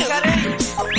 Hurry!